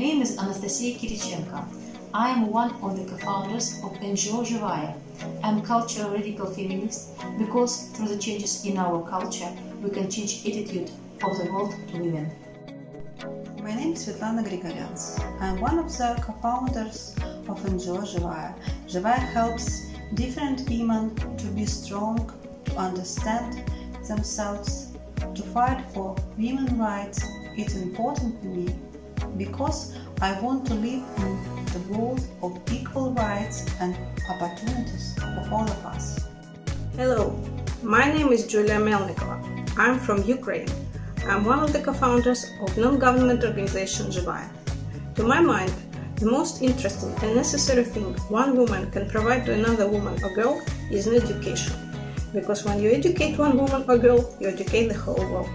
name is Anastassia Kyrychenko. I am one of the co-founders of NGO Живая. I'm cultural radical feminist because through the changes in our culture, we can change attitude of the world to women. My name is Svetlana Grigoryanz. I'm one of the co-founders of NGO Живая. Живая helps different women to be strong, to understand themselves, to fight for women rights. It's important to me because I want to live in the world of equal rights and opportunities for all of us. Hello, my name is Julia Melnikova. I'm from Ukraine. I'm one of the co-founders of non-government organization Живая. To my mind, the most interesting and necessary thing one woman can provide to another woman or girl is an education. Because when you educate one woman or girl, you educate the whole world.